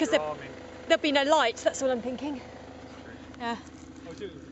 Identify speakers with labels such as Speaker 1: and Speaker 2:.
Speaker 1: because there'll be no lights. That's all I'm thinking. Yeah.
Speaker 2: Oh,